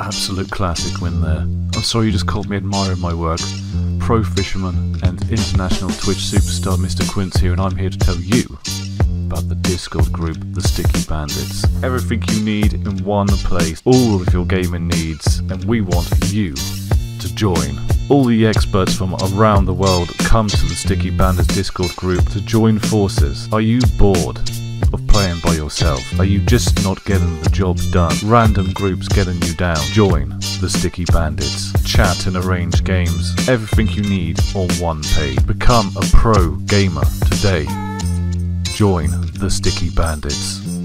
Absolute classic win there. Uh, I'm sorry you just called me admiring my work. Pro fisherman and international Twitch superstar Mr. Quince here, and I'm here to tell you about the Discord group, the Sticky Banditz. Everything you need in one place, all of your gaming needs, and we want you to join. All the experts from around the world come to the Sticky Banditz Discord group to join forces. Are you bored? Of playing by yourself? Are you just not getting the job done? Random groups getting you down? Join the Sticky Banditz. Chat and arrange games. Everything you need on one page. Become a pro gamer today. Join the Sticky Banditz.